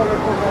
Gracias.